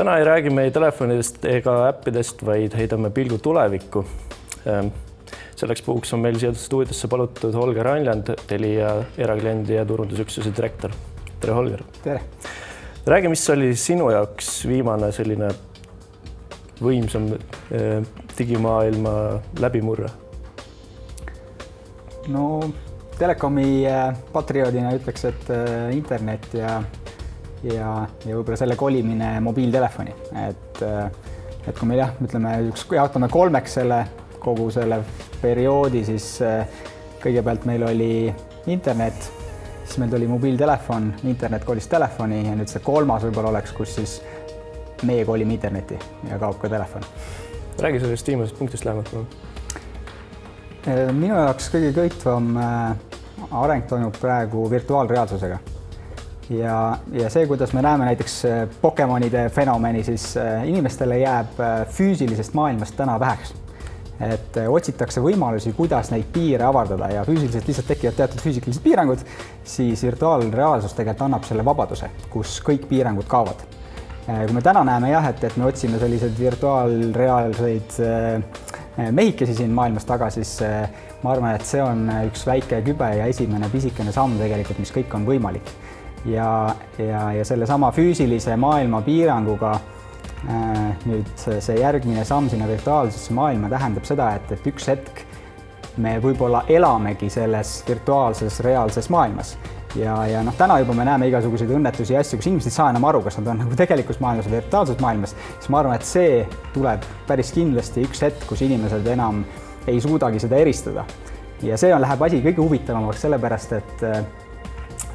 täna ei räägi me ei telefonidest ega äppidest, vaid heidame pilgu tulevikku. Ähm, selleks puhuks on meil siia stuudiosse palutud Holger Anjand, Telia erakliendi ja turundusüksuse direktor. tere, Holger. tere. räägi, mis oli sinu jaoks viimane selline võimsam äh, digimaailma läbimurre? no telekomi äh, patrioodina ütleks, et äh, internet ja ja, ja võib-olla selle kolimine mobiiltelefoni, et et kui meil jah, ütleme üks, jaotame kolmeks selle kogu selle perioodi, siis kõigepealt meil oli internet, siis meil tuli mobiiltelefon, internet kolis telefoni ja nüüd see kolmas võib-olla oleks, kus siis meie kolime internetti ja kaob ka telefon. räägi sellest viimasest punktist lähemalt palun. minu jaoks kõige köitvam areng toimub praegu virtuaalreaalsusega ja, ja see, kuidas me näeme näiteks äh, Pokemonide fenomeni, siis äh, inimestele jääb äh, füüsilisest maailmast täna väheks. et otsitakse võimalusi, kuidas neid piire avardada ja füüsiliselt lihtsalt tekivad teatud füüsikalised piirangud, siis virtuaalreaalsus tegelikult annab selle vabaduse, kus kõik piirangud kaovad. kui me täna näeme jah, et, et me otsime selliseid virtuaalreaalseid mehikesi siin maailmas taga, siis ma arvan, et see on üks väike kübe ja esimene pisikene samm tegelikult, mis kõik on võimalik ja, ja, ja sellesama füüsilise maailma piiranguga äh, nüüd see järgmine samm sinna virtuaalsesse maailma tähendab seda, et, et üks hetk me võib-olla elamegi selles virtuaalses reaalses maailmas ja, ja noh, täna juba me näeme igasuguseid õnnetusi ja asju, kus inimesed ei saa enam aru, kas nad on nagu tegelikus maailmas või virtuaalses maailmas, siis ma arvan, et see tuleb päris kindlasti üks hetk, kus inimesed enam ei suudagi seda eristada. ja see on, läheb asi kõige huvitavamaks, sellepärast et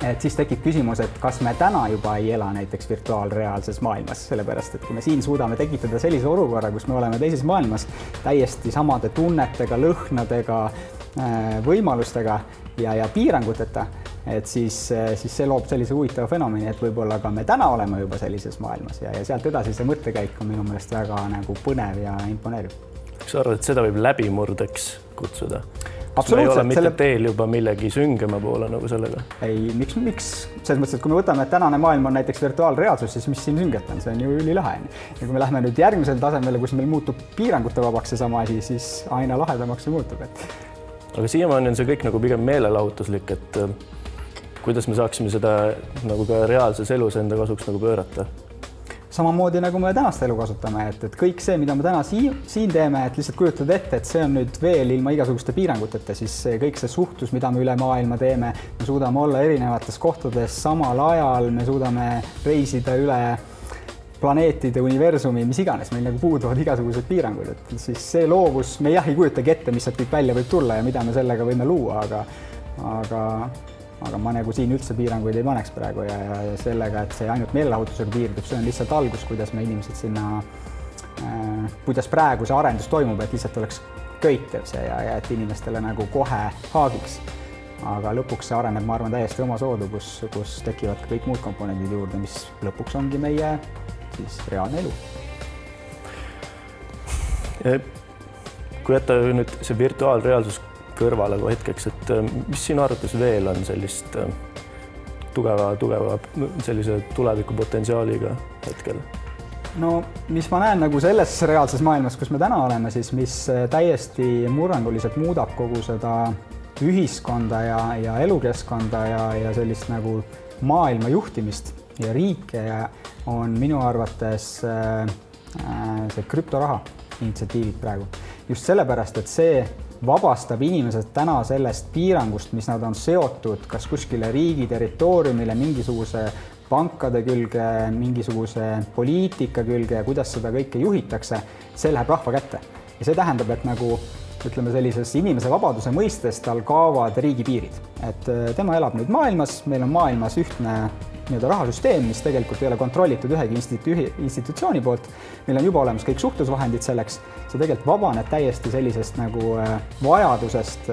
et siis tekib küsimus, et kas me täna juba ei ela näiteks virtuaalreaalses maailmas, sellepärast et kui me siin suudame tekitada sellise olukorra, kus me oleme teises maailmas täiesti samade tunnetega, lõhnadega, äh, võimalustega ja, ja piiranguteta, et siis, äh, siis see loob sellise huvitava fenomeni, et võib-olla ka me täna oleme juba sellises maailmas ja, ja sealt edasi see mõttekäik on minu meelest väga nagu põnev ja imponeeriv. kas sa arvad, et seda võib läbimurdeks kutsuda? Absoluutselt. mitte selle... teel juba millegi süngema poole nagu sellega. ei, miks, miks selles mõttes, et kui me võtame, et tänane maailm on näiteks virtuaalreaalsus, siis mis siin süngeta on, see on ju ülilahe onju. ja kui me lähme nüüd järgmisele tasemele, kus meil muutub piirangute vabaks seesama asi, siis aina lahedamaks see muutub, et. aga siiamaani on see kõik nagu pigem meelelahutuslik, et äh, kuidas me saaksime seda nagu ka reaalses elus enda kasuks nagu pöörata samamoodi nagu me tänast elu kasutame, et, et kõik see, mida me täna siin, siin teeme, et lihtsalt kujutada ette, et see on nüüd veel ilma igasuguste piiranguteta, siis kõik see suhtlus, mida me üle maailma teeme, me suudame olla erinevates kohtades samal ajal, me suudame reisida üle planeetide, universumi, mis iganes, meil nagu puuduvad igasugused piirangud, et siis see loovus, me jah, ei kujutagi ette, mis sealt kõik välja võib tulla ja mida me sellega võime luua, aga aga aga ma nagu siin üldse piiranguid ei paneks praegu ja, ja, sellega, et see ainult meelelahutusega piirdub, see on lihtsalt algus, kuidas me inimesed sinna äh,, kuidas praegu see arendus toimub, et lihtsalt oleks köitev see ja, ja et inimestele nagu kohe haagiks. aga lõpuks see areneb, ma arvan, täiesti omasoodu, kus, kus tekivad ka kõik muud komponendid juurde, mis lõpuks ongi meie siis reaalne elu. kui jätta nüüd see virtuaalreaalsus kõrvale hetkeks, et äh, mis sinu arvates veel on sellist äh, tugeva, tugeva sellise tulevikupotentsiaaliga hetkel? no mis ma näen nagu selles reaalses maailmas, kus me täna oleme, siis mis äh, täiesti murranguliselt muudab kogu seda ühiskonda ja, ja elukeskkonda ja, ja sellist nagu maailma juhtimist ja riike ja on minu arvates äh, see krüptoraha initsiatiivid praegu. just sellepärast, et see vabastab inimesed täna sellest piirangust, mis nad on seotud kas kuskile riigi territooriumile mingisuguse pankade külge, mingisuguse poliitika külge ja kuidas seda kõike juhitakse, see läheb rahva kätte. ja see tähendab, et nagu ütleme, sellises inimese vabaduse mõistes tal kaovad riigipiirid, et äh, tema elab nüüd maailmas, meil on maailmas ühtne nii-öelda rahasüsteem, mis tegelikult ei ole kontrollitud ühegi institu-, institutsiooni poolt. meil on juba olemas kõik suhtlusvahendid selleks, see tegelikult vabaneb täiesti sellisest nagu äh, vajadusest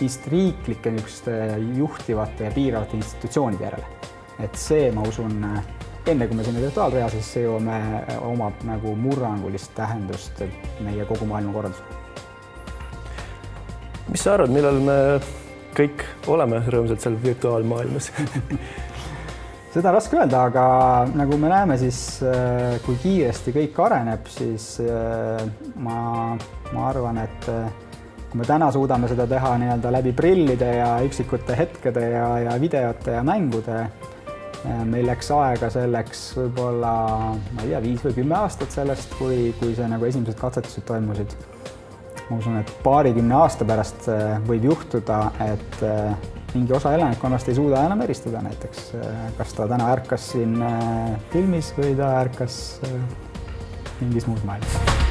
vist äh, riiklike niisuguste juhtivate ja piiravate institutsioonide järele. et see, ma usun, enne kui me sinna virtuaalreaalsusesse jõuame, omab nagu murrangulist tähendust meie kogu maailmakorraldusele mis sa arvad, millal me kõik oleme rõõmsalt seal virtuaalmaailmas seda raske öelda, aga nagu me näeme, siis äh, kui kiiresti kõik areneb, siis äh, ma, ma arvan, et äh, kui me täna suudame seda teha nii-öelda läbi prillide ja üksikute hetkede ja, ja videote ja mängude, meil läks aega selleks võib-olla, ma ei tea, viis või kümme aastat sellest, kui, kui see nagu esimesed katsetused toimusid. ma usun, et paarikümne aasta pärast võib juhtuda, et mingi osa elanikkonnast ei suuda enam eristada näiteks, kas ta täna ärkas siin äh, filmis või ta ärkas äh, mingis muus maailmas